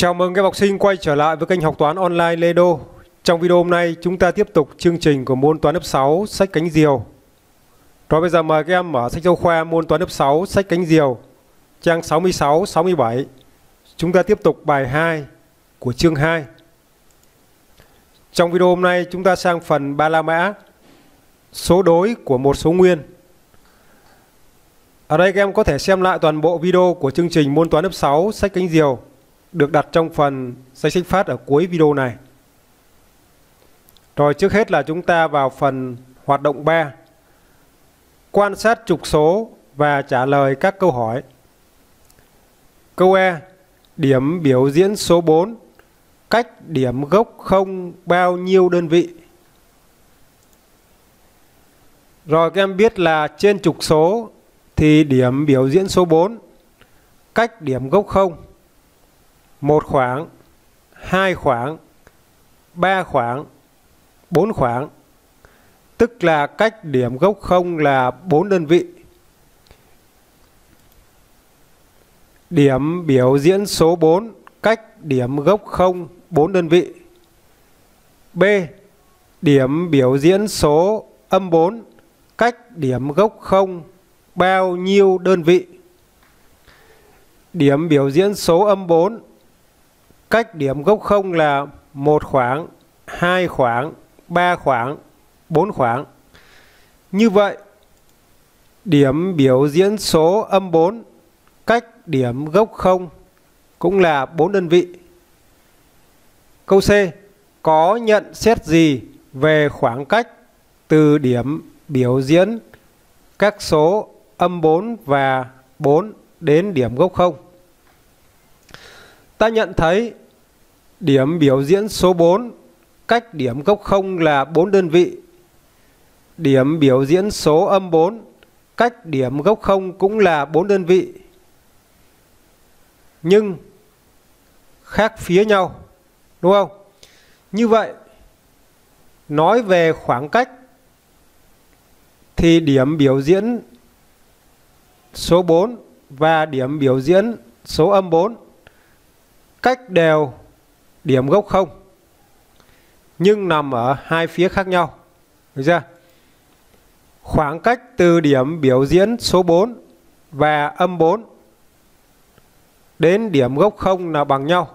Chào mừng các học sinh quay trở lại với kênh học toán online Lê Đô. Trong video hôm nay, chúng ta tiếp tục chương trình của môn toán lớp 6 sách cánh diều. Rồi bây giờ mời các em mở sách giáo khoa môn toán lớp 6 sách cánh diều, trang 66 67. Chúng ta tiếp tục bài 2 của chương 2. Trong video hôm nay, chúng ta sang phần ba la mã, số đối của một số nguyên. Ở đây các em có thể xem lại toàn bộ video của chương trình môn toán lớp 6 sách cánh diều được đặt trong phần danh sách phát ở cuối video này. Rồi trước hết là chúng ta vào phần hoạt động 3. Quan sát trục số và trả lời các câu hỏi. Câu E. Điểm biểu diễn số 4. Cách điểm gốc không bao nhiêu đơn vị? Rồi các em biết là trên trục số thì điểm biểu diễn số 4 cách điểm gốc không một khoảng, hai khoảng, ba khoảng, bốn khoảng. Tức là cách điểm gốc không là 4 đơn vị. Điểm biểu diễn số 4 cách điểm gốc không 4 đơn vị. B. Điểm biểu diễn số âm 4 cách điểm gốc không bao nhiêu đơn vị? Điểm biểu diễn số âm 4 cách điểm gốc không là một khoảng, hai khoảng, ba khoảng, bốn khoảng. Như vậy, điểm biểu diễn số âm 4 cách điểm gốc không cũng là 4 đơn vị. Câu C. Có nhận xét gì về khoảng cách từ điểm biểu diễn các số âm 4 và 4 đến điểm gốc không? Ta nhận thấy điểm biểu diễn số 4 cách điểm gốc 0 là 4 đơn vị. Điểm biểu diễn số âm 4 cách điểm gốc 0 cũng là 4 đơn vị. Nhưng khác phía nhau, đúng không? Như vậy, nói về khoảng cách thì điểm biểu diễn số 4 và điểm biểu diễn số âm 4 cách đều điểm gốc không, nhưng nằm ở hai phía khác nhau. Được chưa? Khoảng cách từ điểm biểu diễn số 4 và âm 4 đến điểm gốc không là bằng nhau.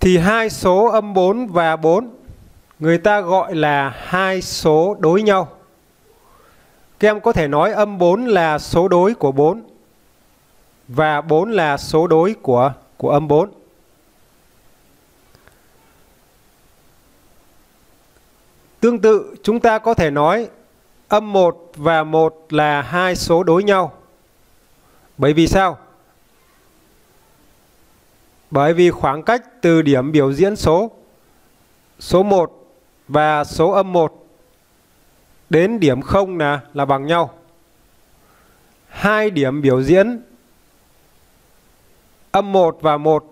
Thì hai số âm 4 và 4 người ta gọi là hai số đối nhau. Các em có thể nói âm 4 là số đối của 4 và 4 là số đối của của âm 4. Tương tự, chúng ta có thể nói âm 1 và 1 là hai số đối nhau. Bởi vì sao? Bởi vì khoảng cách từ điểm biểu diễn số số 1 và số âm 1 đến điểm 0 là là bằng nhau. Hai điểm biểu diễn âm 1 và 1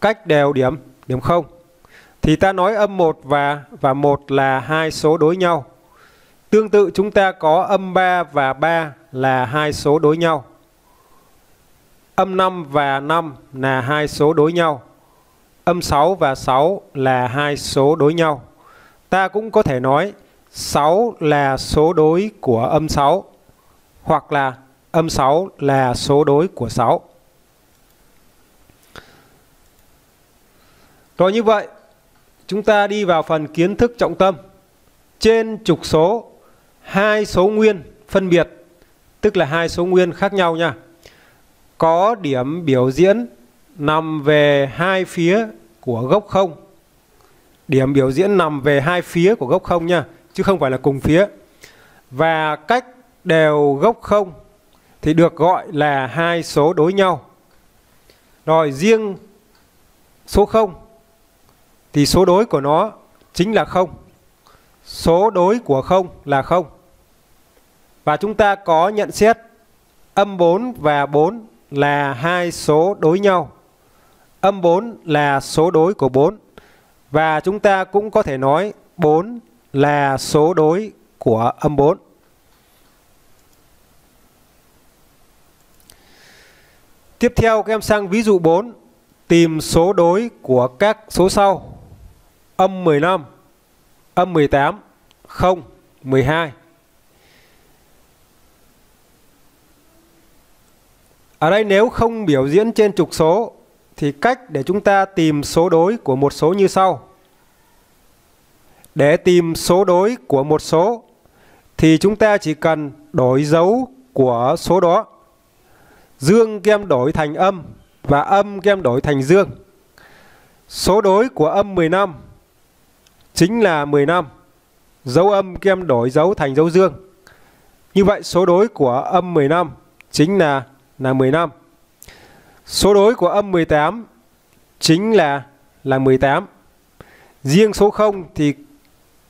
cách đều điểm điểm 0 thì ta nói âm 1 và và 1 là hai số đối nhau. Tương tự chúng ta có âm 3 và 3 là hai số đối nhau. Âm 5 và 5 là hai số đối nhau. Âm 6 và 6 là hai số đối nhau. Ta cũng có thể nói 6 là số đối của âm 6 hoặc là âm 6 là số đối của 6. Rồi như vậy, chúng ta đi vào phần kiến thức trọng tâm. Trên trục số, hai số nguyên phân biệt, tức là hai số nguyên khác nhau nha. Có điểm biểu diễn nằm về hai phía của gốc không. Điểm biểu diễn nằm về hai phía của gốc không nha, chứ không phải là cùng phía. Và cách đều gốc không thì được gọi là hai số đối nhau. Rồi riêng số 0 thì số đối của nó chính là không. Số đối của không là không. Và chúng ta có nhận xét âm 4 và 4 là hai số đối nhau. Âm 4 là số đối của 4. Và chúng ta cũng có thể nói 4 là số đối của âm 4. Tiếp theo các em sang ví dụ 4. tìm số đối của các số sau. Âm 15, âm 18, 0, 12. Ở đây nếu không biểu diễn trên trục số thì cách để chúng ta tìm số đối của một số như sau. Để tìm số đối của một số thì chúng ta chỉ cần đổi dấu của số đó. Dương kem đổi thành âm và âm kem đổi thành dương. Số đối của âm 15 chính là 10 năm. Dấu âm kem đổi dấu thành dấu dương. Như vậy, số đối của âm 10 năm chính là là 10 năm. Số đối của âm 18 chính là là 18. Riêng số 0 thì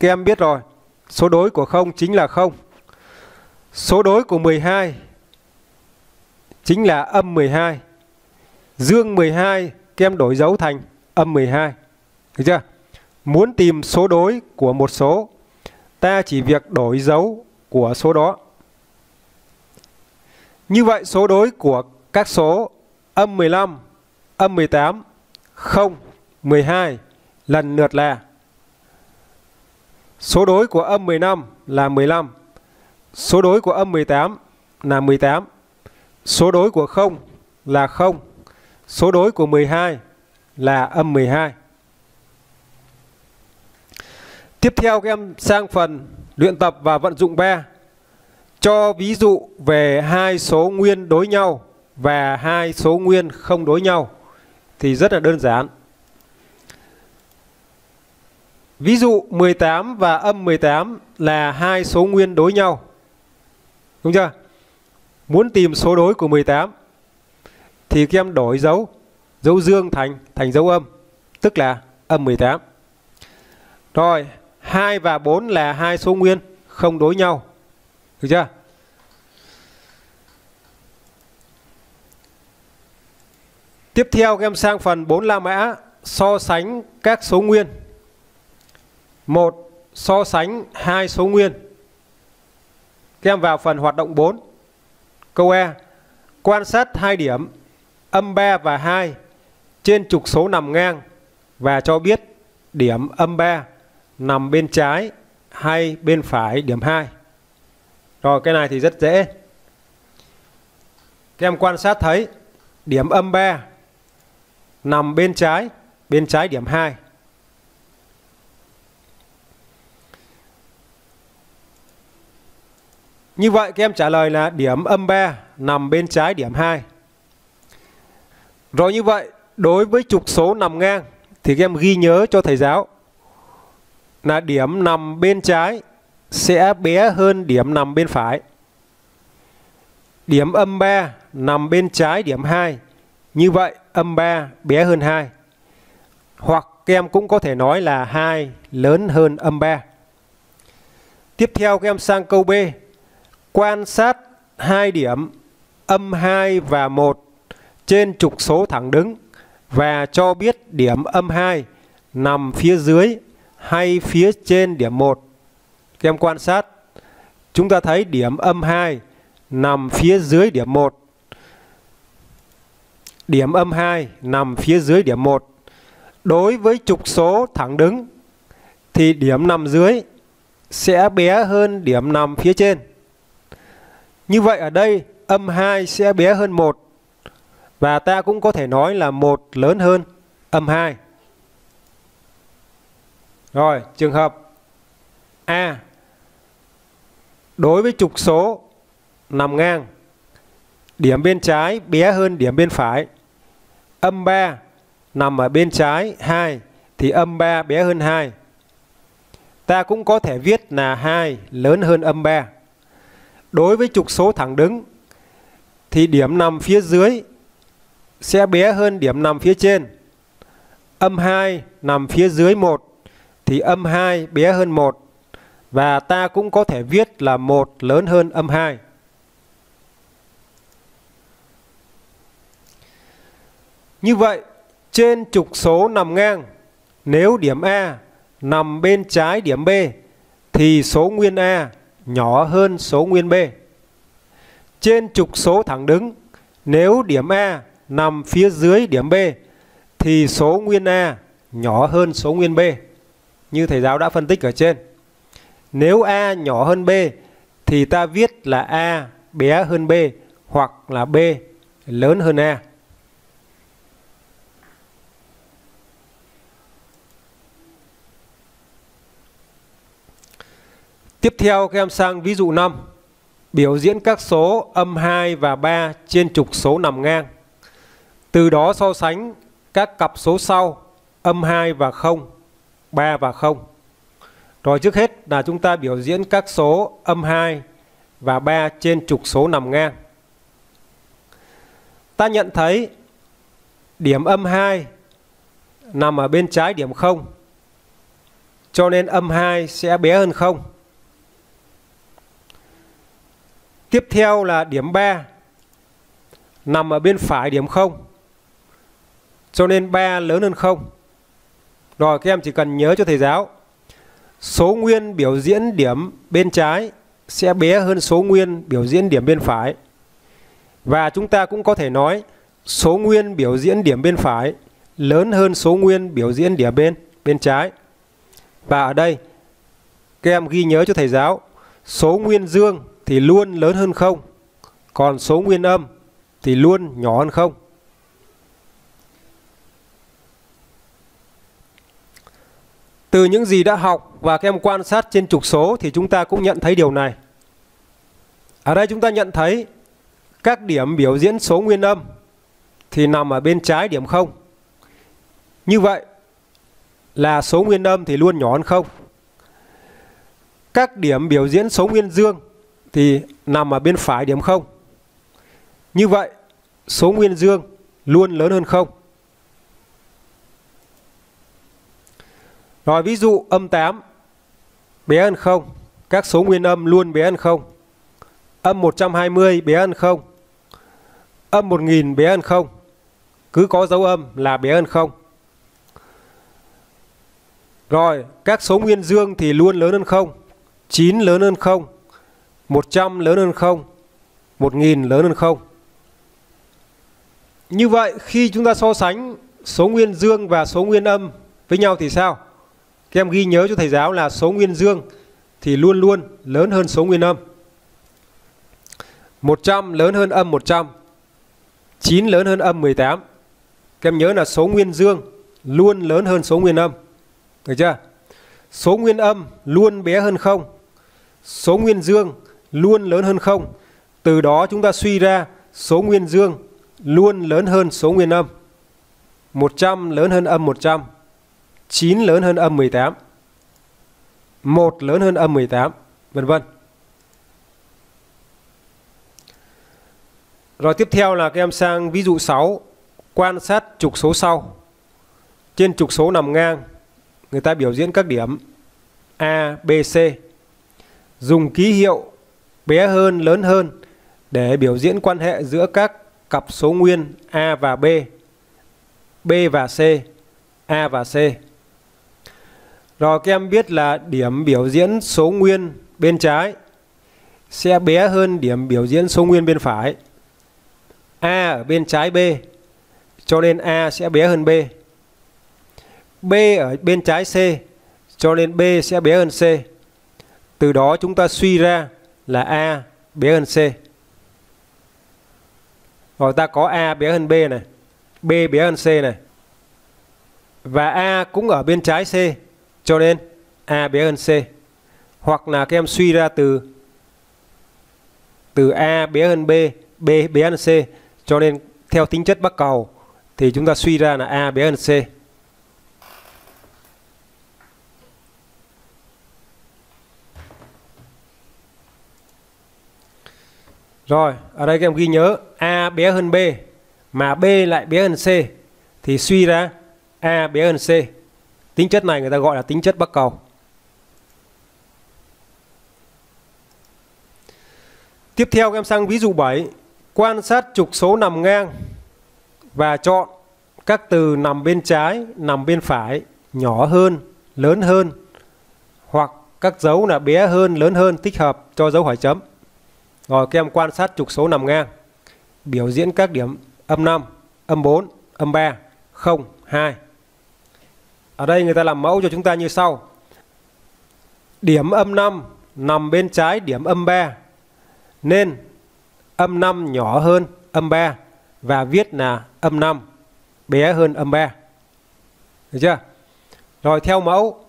các em biết rồi. Số đối của 0 chính là 0. Số đối của 12 chính là âm 12. Dương 12 các em đổi dấu thành âm 12. Được chưa? Muốn tìm số đối của một số, ta chỉ việc đổi dấu của số đó. Như vậy số đối của các số âm 15, âm 18, 0, 12 lần lượt là Số đối của âm 15 là 15. Số đối của âm 18 là 18. Số đối của 0 là 0. Số đối của 12 là âm 12. Tiếp theo các em sang phần luyện tập và vận dụng b Cho ví dụ về hai số nguyên đối nhau và hai số nguyên không đối nhau thì rất là đơn giản. Ví dụ 18 và âm 18 là hai số nguyên đối nhau. Đúng chưa? Muốn tìm số đối của 18 thì các em đổi dấu dấu dương thành thành dấu âm, tức là âm 18. Rồi, 2 và 4 là hai số nguyên, không đối nhau. Được chưa? Tiếp theo, các em sang phần 4 la mã, so sánh các số nguyên. 1 So sánh hai số nguyên. Các em vào phần hoạt động 4. Câu E. Quan sát hai điểm, âm 3 và 2 trên trục số nằm ngang, và cho biết điểm âm 3 nằm bên trái hay bên phải điểm 2. Rồi cái này thì rất dễ. Các em quan sát thấy điểm âm 3 nằm bên trái, bên trái điểm 2. Như vậy các em trả lời là điểm âm 3 nằm bên trái điểm 2. Rồi như vậy, đối với trục số nằm ngang thì các em ghi nhớ cho thầy giáo là điểm nằm bên trái sẽ bé hơn điểm nằm bên phải. Điểm âm 3 nằm bên trái điểm 2. Như vậy, âm 3 bé hơn 2. Hoặc các em cũng có thể nói là 2 lớn hơn âm 3. Tiếp theo các em sang câu B. Quan sát hai điểm âm 2 và 1 trên trục số thẳng đứng và cho biết điểm âm 2 nằm phía dưới hay phía trên điểm 1. Các em quan sát, chúng ta thấy điểm âm 2 nằm phía dưới điểm 1. Điểm âm 2 nằm phía dưới điểm 1. Đối với trục số thẳng đứng thì điểm nằm dưới sẽ bé hơn điểm nằm phía trên. Như vậy ở đây âm 2 sẽ bé hơn 1 và ta cũng có thể nói là 1 lớn hơn âm 2. Rồi, trường hợp A. Đối với trục số nằm ngang, điểm bên trái bé hơn điểm bên phải. Âm 3 nằm ở bên trái 2 thì âm 3 bé hơn 2. Ta cũng có thể viết là 2 lớn hơn âm 3. Đối với trục số thẳng đứng thì điểm nằm phía dưới sẽ bé hơn điểm nằm phía trên. Âm 2 nằm phía dưới 1 thì âm 2 bé hơn 1 và ta cũng có thể viết là 1 lớn hơn âm 2. Như vậy, trên trục số nằm ngang, nếu điểm A nằm bên trái điểm B thì số nguyên A nhỏ hơn số nguyên B. Trên trục số thẳng đứng, nếu điểm A nằm phía dưới điểm B thì số nguyên A nhỏ hơn số nguyên B như thầy giáo đã phân tích ở trên. Nếu A nhỏ hơn B thì ta viết là A bé hơn B hoặc là B lớn hơn A. Tiếp theo các em sang ví dụ 5. Biểu diễn các số âm 2 và 3 trên trục số nằm ngang. Từ đó so sánh các cặp số sau âm 2 và 0, 3 và 0. Rồi trước hết là chúng ta biểu diễn các số âm 2 và 3 trên trục số nằm ngang. Ta nhận thấy điểm âm 2 nằm ở bên trái điểm 0. Cho nên âm 2 sẽ bé hơn 0. Tiếp theo là điểm 3 nằm ở bên phải điểm 0. Cho nên 3 lớn hơn 0. Rồi các em chỉ cần nhớ cho thầy giáo. Số nguyên biểu diễn điểm bên trái sẽ bé hơn số nguyên biểu diễn điểm bên phải. Và chúng ta cũng có thể nói số nguyên biểu diễn điểm bên phải lớn hơn số nguyên biểu diễn điểm bên bên trái. Và ở đây các em ghi nhớ cho thầy giáo, số nguyên dương thì luôn lớn hơn không, còn số nguyên âm thì luôn nhỏ hơn không. Từ những gì đã học và các em quan sát trên trục số thì chúng ta cũng nhận thấy điều này. Ở đây chúng ta nhận thấy các điểm biểu diễn số nguyên âm thì nằm ở bên trái điểm 0. Như vậy là số nguyên âm thì luôn nhỏ hơn 0. Các điểm biểu diễn số nguyên dương thì nằm ở bên phải điểm 0. Như vậy, số nguyên dương luôn lớn hơn 0. Rồi ví dụ âm 8 bé hơn 0, các số nguyên âm luôn bé hơn 0. Âm 120 bé hơn 0. Âm 1000 bé hơn 0. Cứ có dấu âm là bé hơn 0. Rồi, các số nguyên dương thì luôn lớn hơn 0. 9 lớn hơn 0. 100 lớn hơn 0. 1000 lớn hơn 0. Như vậy khi chúng ta so sánh số nguyên dương và số nguyên âm với nhau thì sao? Thì em ghi nhớ cho thầy giáo là số nguyên dương thì luôn luôn lớn hơn số nguyên âm. 100 lớn hơn âm 100. 9 lớn hơn âm 18. Các em nhớ là số nguyên dương luôn lớn hơn số nguyên âm. Được chưa? Số nguyên âm luôn bé hơn 0. Số nguyên dương luôn lớn hơn 0. Từ đó chúng ta suy ra số nguyên dương luôn lớn hơn số nguyên âm. 100 lớn hơn âm 100. 9 lớn hơn âm 18. 1 lớn hơn âm 18, vân vân. Rồi tiếp theo là các em sang ví dụ 6, quan sát trục số sau. Trên trục số nằm ngang, người ta biểu diễn các điểm A, B, C. Dùng ký hiệu bé hơn, lớn hơn để biểu diễn quan hệ giữa các cặp số nguyên A và B, B và C, A và C. Rồi các em biết là điểm biểu diễn số nguyên bên trái sẽ bé hơn điểm biểu diễn số nguyên bên phải. A ở bên trái B, cho nên A sẽ bé hơn B. B ở bên trái C, cho nên B sẽ bé hơn C. Từ đó chúng ta suy ra là A bé hơn C. Rồi ta có A bé hơn B này, B bé hơn C này. Và A cũng ở bên trái C, cho nên A bé hơn C. Hoặc là các em suy ra từ từ A bé hơn B, B bé hơn C. Cho nên theo tính chất bắc cầu thì chúng ta suy ra là A bé hơn C. Rồi, ở đây các em ghi nhớ A bé hơn B mà B lại bé hơn C thì suy ra A bé hơn C. Tính chất này người ta gọi là tính chất bắc cầu. Tiếp theo em sang ví dụ 7, quan sát trục số nằm ngang và chọn các từ nằm bên trái, nằm bên phải, nhỏ hơn, lớn hơn hoặc các dấu là bé hơn, lớn hơn tích hợp cho dấu hỏi chấm. Rồi các em quan sát trục số nằm ngang, biểu diễn các điểm âm 5, âm 4, âm 3, 0, 2. Ở đây người ta làm mẫu cho chúng ta như sau. Điểm âm 5 nằm bên trái điểm âm 3. Nên âm 5 nhỏ hơn âm 3 và viết là âm 5 bé hơn âm 3. Được chưa? Rồi theo mẫu,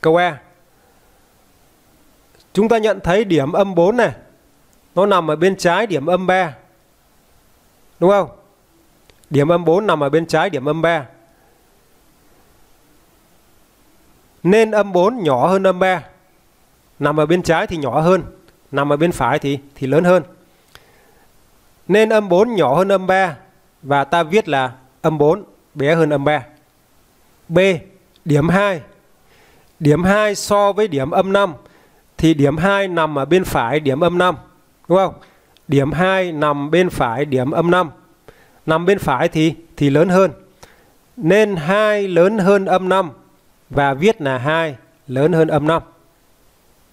câu A. Chúng ta nhận thấy điểm âm 4 này, nó nằm ở bên trái điểm âm 3. Đúng không? Điểm âm 4 nằm ở bên trái điểm âm 3. Nên âm 4 nhỏ hơn âm 3. Nằm ở bên trái thì nhỏ hơn, nằm ở bên phải thì thì lớn hơn. Nên âm 4 nhỏ hơn âm 3 và ta viết là âm 4 bé hơn âm 3. B. Điểm 2. Điểm 2 so với điểm âm 5 thì điểm 2 nằm ở bên phải điểm âm 5. Đúng không? Điểm 2 nằm bên phải điểm âm 5. Nằm bên phải thì thì lớn hơn. Nên 2 lớn hơn âm 5 và viết là 2 lớn hơn âm 5.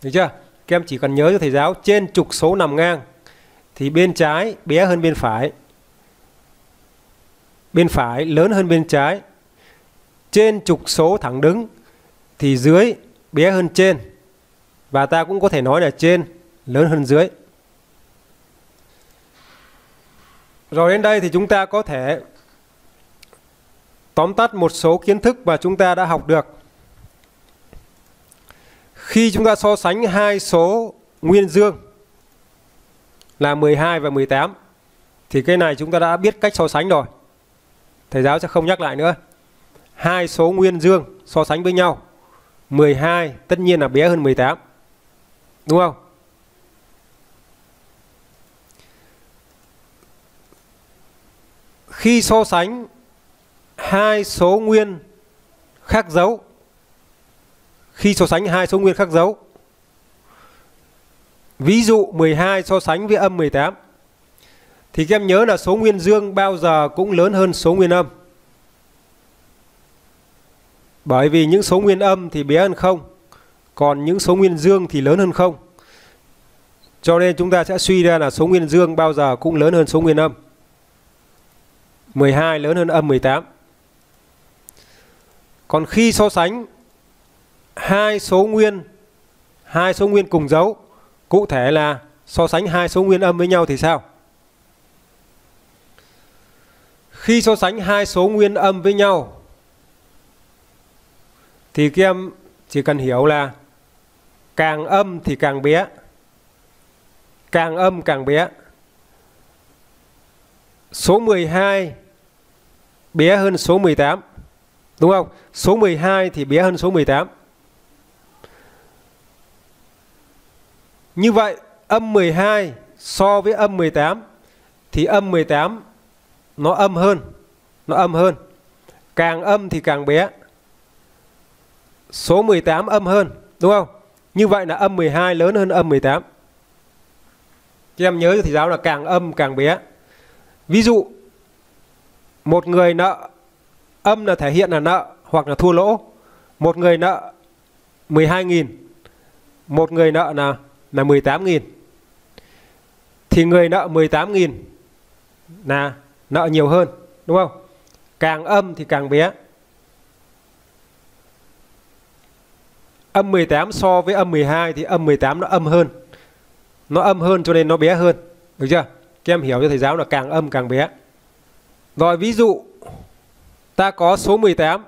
Được chưa? Các em chỉ cần nhớ cho thầy giáo, trên trục số nằm ngang, thì bên trái bé hơn bên phải. Bên phải lớn hơn bên trái. Trên trục số thẳng đứng, thì dưới bé hơn trên. Và ta cũng có thể nói là trên, lớn hơn dưới. Rồi đến đây thì chúng ta có thể tóm tắt một số kiến thức mà chúng ta đã học được. Khi chúng ta so sánh hai số nguyên dương là 12 và 18 thì cái này chúng ta đã biết cách so sánh rồi. Thầy giáo sẽ không nhắc lại nữa. Hai số nguyên dương so sánh với nhau. 12 tất nhiên là bé hơn 18. Đúng không? Khi so sánh hai số nguyên khác dấu khi so sánh hai số nguyên khác dấu. Ví dụ 12 so sánh với âm 18 thì các em nhớ là số nguyên dương bao giờ cũng lớn hơn số nguyên âm. Bởi vì những số nguyên âm thì bé hơn không, còn những số nguyên dương thì lớn hơn không. Cho nên chúng ta sẽ suy ra là số nguyên dương bao giờ cũng lớn hơn số nguyên âm. 12 lớn hơn âm 18. Còn khi so sánh hai số nguyên, hai số nguyên cùng dấu, cụ thể là so sánh hai số nguyên âm với nhau thì sao? Khi so sánh hai số nguyên âm với nhau, thì các em chỉ cần hiểu là càng âm thì càng bé, càng âm càng bé. Số 12 bé hơn số 18 đúng không? Số 12 thì bé hơn số 18 Như vậy âm 12 so với âm 18 thì âm 18 nó âm hơn, nó âm hơn. Càng âm thì càng bé. Số 18 âm hơn, đúng không? Như vậy là âm 12 lớn hơn âm 18. Các em nhớ cho thầy giáo là càng âm càng bé. Ví dụ một người nợ âm là thể hiện là nợ hoặc là thua lỗ. Một người nợ 12.000, một người nợ là là 18.000 thì người nợ 18.000 là nợ nhiều hơn, đúng không? Càng âm thì càng bé. Âm 18 so với âm 12 thì âm 18 nó âm hơn. Nó âm hơn cho nên nó bé hơn, được chưa? Các em hiểu cho thầy giáo là càng âm càng bé. Rồi ví dụ, ta có số 18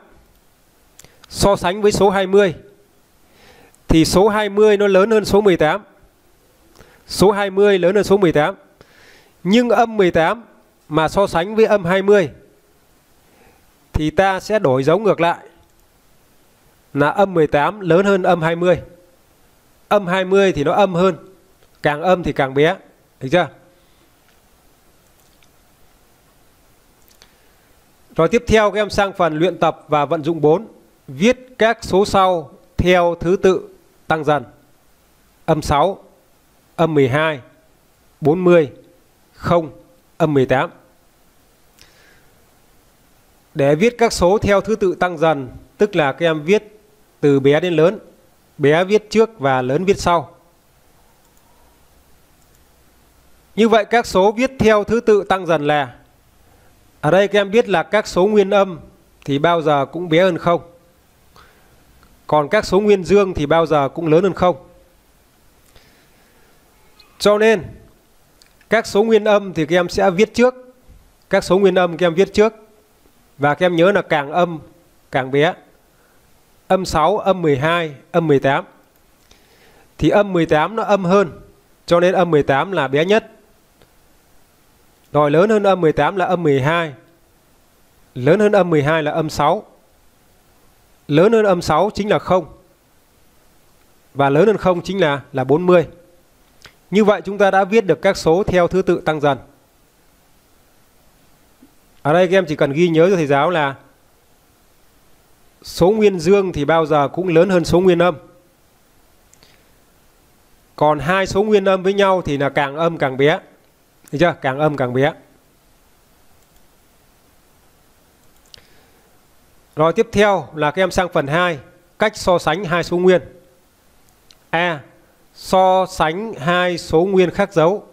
so sánh với số 20 thì số 20 nó lớn hơn số 18 Số 20 lớn hơn số 18. Nhưng âm 18 mà so sánh với âm 20 thì ta sẽ đổi dấu ngược lại. Là âm 18 lớn hơn âm 20. Âm 20 thì nó âm hơn. Càng âm thì càng bé. Được chưa? Rồi tiếp theo các em sang phần luyện tập và vận dụng 4. Viết các số sau theo thứ tự tăng dần. Âm 6, âm 12, 40, 0, âm 18. Để viết các số theo thứ tự tăng dần, tức là các em viết từ bé đến lớn, bé viết trước và lớn viết sau. Như vậy các số viết theo thứ tự tăng dần là Ở đây các em biết là các số nguyên âm thì bao giờ cũng bé hơn không. Còn các số nguyên dương thì bao giờ cũng lớn hơn không. Cho nên các số nguyên âm thì các em sẽ viết trước. Các số nguyên âm các em viết trước. Và các em nhớ là càng âm càng bé. Âm 6, âm 12, âm 18. Thì âm 18 nó âm hơn. Cho nên âm 18 là bé nhất. Rồi lớn hơn âm 18 là âm 12. Lớn hơn âm 12 là âm 6. Lớn hơn âm 6 chính là 0. Và lớn hơn 0 chính là là 40. Như vậy chúng ta đã viết được các số theo thứ tự tăng dần. Ở đây các em chỉ cần ghi nhớ cho thầy giáo là số nguyên dương thì bao giờ cũng lớn hơn số nguyên âm. Còn hai số nguyên âm với nhau thì là càng âm càng bé. Thấy chưa? Càng âm càng bé. Rồi tiếp theo là các em sang phần 2, cách so sánh hai số nguyên. A. So sánh hai số nguyên khác dấu.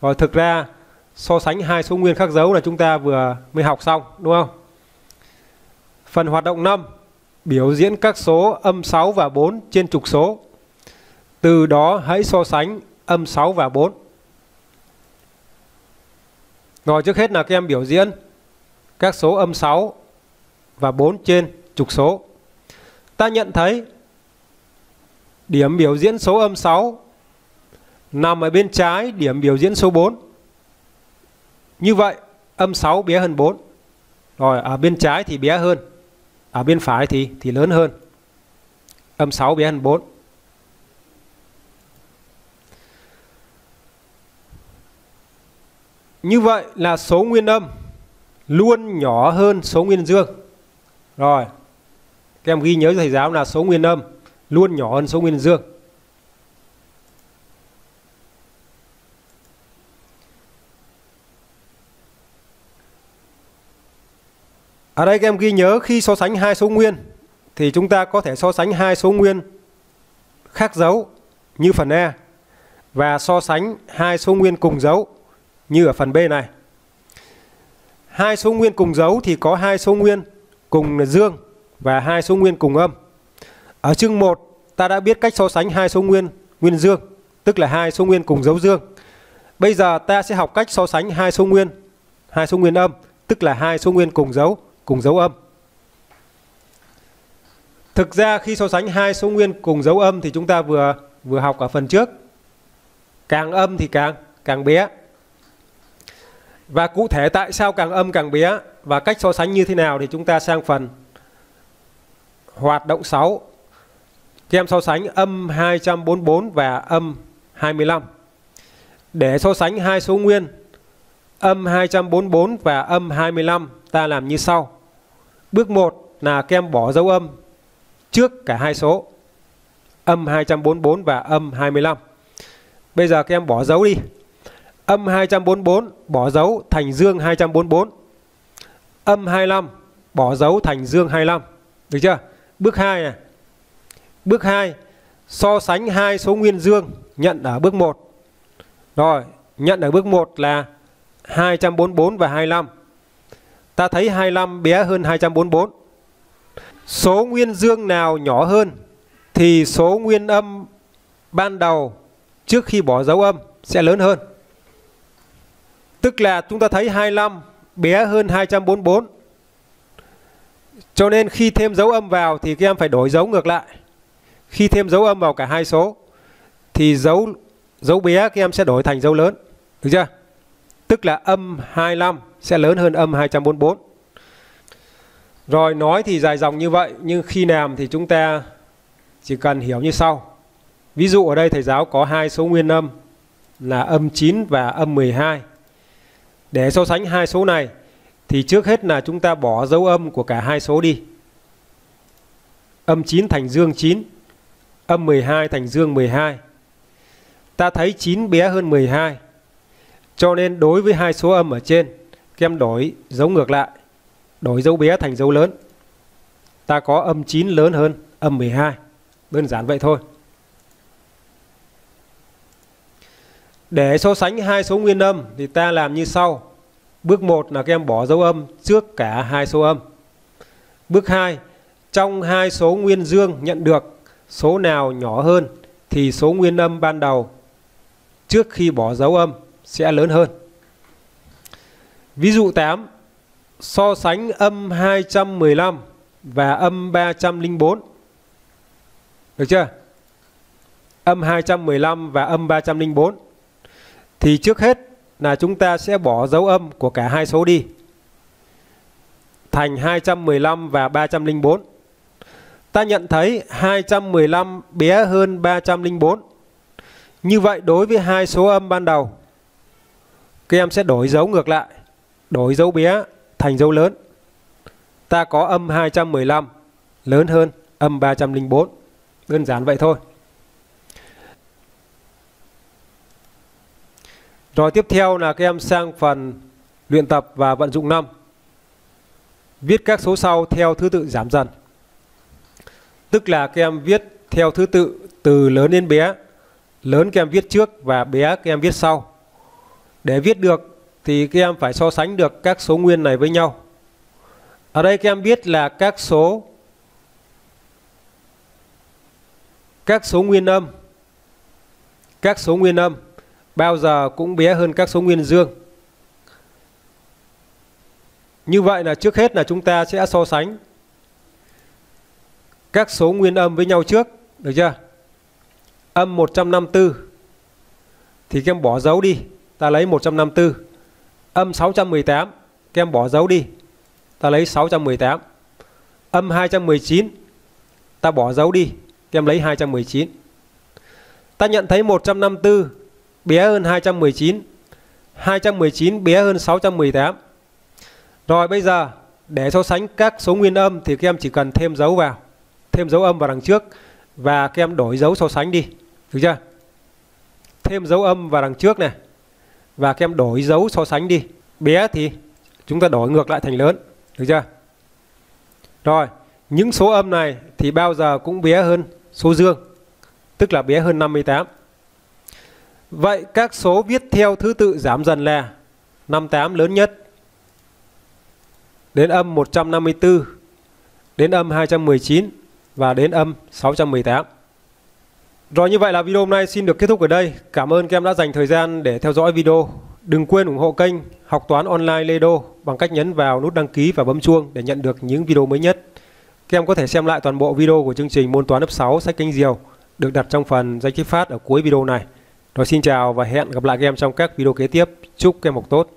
Và thực ra, so sánh hai số nguyên khác dấu là chúng ta vừa mới học xong, đúng không? Phần hoạt động 5 biểu diễn các số âm 6 và 4 trên trục số. Từ đó, hãy so sánh âm 6 và 4. Rồi trước hết là các em biểu diễn các số âm 6 và 4 trên trục số. Ta nhận thấy điểm biểu diễn số âm 6 nằm ở bên trái điểm biểu diễn số 4. Như vậy, âm 6 bé hơn 4. Rồi, ở bên trái thì bé hơn. Ở bên phải thì thì lớn hơn. Âm 6 bé hơn 4. Như vậy là số nguyên âm luôn nhỏ hơn số nguyên dương. Rồi, các em ghi nhớ cho thầy giáo là số nguyên âm luôn nhỏ hơn số nguyên dương. Ở đây, các em ghi nhớ khi so sánh hai số nguyên thì chúng ta có thể so sánh hai số nguyên khác dấu như phần E và so sánh hai số nguyên cùng dấu như ở phần B này. Hai số nguyên cùng dấu thì có hai số nguyên cùng dương và hai số nguyên cùng âm. Ở chương 1 ta đã biết cách so sánh hai số nguyên nguyên dương, tức là hai số nguyên cùng dấu dương. Bây giờ ta sẽ học cách so sánh hai số nguyên, hai số nguyên âm, tức là hai số nguyên cùng dấu, cùng dấu âm. Thực ra khi so sánh hai số nguyên cùng dấu âm thì chúng ta vừa vừa học ở phần trước. Càng âm thì càng càng bé. Và cụ thể tại sao càng âm càng bé và cách so sánh như thế nào thì chúng ta sang phần hoạt động 6. Thì em so sánh âm 244 và âm 25. Để so sánh hai số nguyên, âm 244 và âm 25 ta làm như sau. Bước 1 là các em bỏ dấu âm trước cả hai số, âm 244 và âm 25. Bây giờ các em bỏ dấu đi. Âm 244 bỏ dấu thành dương 244. Âm 25 bỏ dấu thành dương 25. Được chưa? Bước 2 này. Bước 2 so sánh hai số nguyên dương nhận ở bước 1. Rồi, nhận ở bước 1 là 244 và 25. Ta thấy 25 bé hơn 244. Số nguyên dương nào nhỏ hơn thì số nguyên âm ban đầu trước khi bỏ dấu âm sẽ lớn hơn. Tức là chúng ta thấy 25 bé hơn 244. Cho nên khi thêm dấu âm vào thì các em phải đổi dấu ngược lại. Khi thêm dấu âm vào cả hai số thì dấu dấu bé các em sẽ đổi thành dấu lớn. Được chưa? Tức là âm 25 sẽ lớn hơn âm 244. Rồi nói thì dài dòng như vậy nhưng khi làm thì chúng ta chỉ cần hiểu như sau. Ví dụ ở đây thầy giáo có hai số nguyên âm là âm 9 và âm 12. Để so sánh hai số này thì trước hết là chúng ta bỏ dấu âm của cả hai số đi. Âm 9 thành dương 9, âm 12 thành dương 12. Ta thấy 9 bé hơn 12. Cho nên đối với hai số âm ở trên, các em đổi dấu ngược lại. Đổi dấu bé thành dấu lớn. Ta có âm 9 lớn hơn âm 12. Đơn giản vậy thôi. Để so sánh hai số nguyên âm thì ta làm như sau. Bước 1 là các em bỏ dấu âm trước cả hai số âm. Bước 2. Trong hai số nguyên dương nhận được, số nào nhỏ hơn thì số nguyên âm ban đầu trước khi bỏ dấu âm sẽ lớn hơn. Ví dụ 8. So sánh âm 215 và âm 304. Được chưa? Âm 215 và âm 304. Thì trước hết là chúng ta sẽ bỏ dấu âm của cả hai số đi. Thành 215 và 304. Ta nhận thấy 215 bé hơn 304. Như vậy đối với hai số âm ban đầu, các em sẽ đổi dấu ngược lại. Đổi dấu bé thành dấu lớn. Ta có âm 215 lớn hơn âm 304. Đơn giản vậy thôi. Rồi tiếp theo là các em sang phần luyện tập và vận dụng 5. Viết các số sau theo thứ tự giảm dần. Tức là các em viết theo thứ tự, từ lớn đến bé. Lớn các em viết trước và bé các em viết sau. Để viết được thì các em phải so sánh được các số nguyên này với nhau. Ở đây các em biết là các số các số nguyên âm các số nguyên âm bao giờ cũng bé hơn các số nguyên dương. Như vậy là trước hết là chúng ta sẽ so sánh các số nguyên âm với nhau trước, được chưa? Âm 154 thì các em bỏ dấu đi, ta lấy 154. Âm 618, các em bỏ dấu đi, ta lấy 618. Âm 219, ta bỏ dấu đi, các em lấy 219. Ta nhận thấy 154 bé hơn 219. 219 bé hơn 618. Rồi bây giờ để so sánh các số nguyên âm thì các em chỉ cần thêm dấu vào. Thêm dấu âm vào đằng trước và các em đổi dấu so sánh đi. Được chưa? Thêm dấu âm vào đằng trước này. Và các em đổi dấu so sánh đi. Bé thì chúng ta đổi ngược lại thành lớn. Được chưa? Rồi, những số âm này thì bao giờ cũng bé hơn số dương. Tức là bé hơn 58. Vậy các số viết theo thứ tự giảm dần là 58 lớn nhất đến âm 154 đến âm 219 và đến âm 618. Rồi như vậy là video hôm nay xin được kết thúc ở đây. Cảm ơn các em đã dành thời gian để theo dõi video. Đừng quên ủng hộ kênh Học toán online Lê Đô bằng cách nhấn vào nút đăng ký và bấm chuông để nhận được những video mới nhất. Các em có thể xem lại toàn bộ video của chương trình môn toán lớp 6 sách kênh Diều được đặt trong phần danh sách phát ở cuối video này. Rồi xin chào và hẹn gặp lại các em trong các video kế tiếp. Chúc các em học tốt.